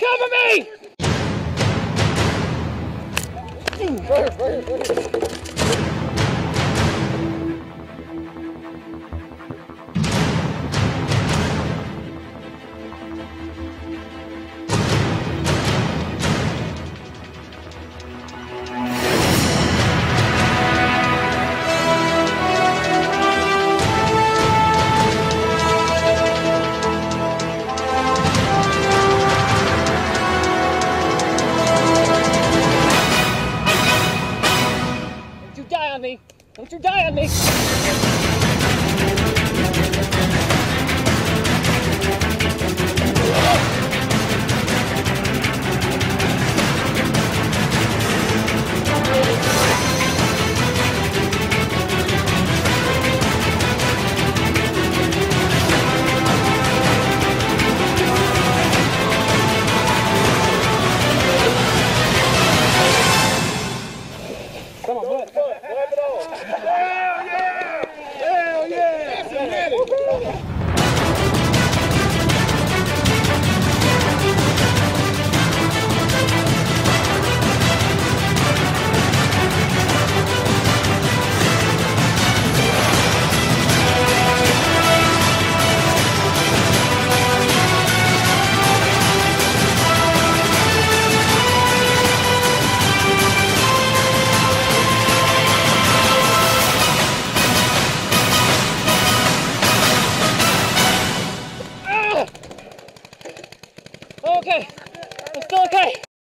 Cover me! Don't you die on me! Come on, wipe, wipe it off. Hell yeah! Hell yeah! Okay, I'm still okay.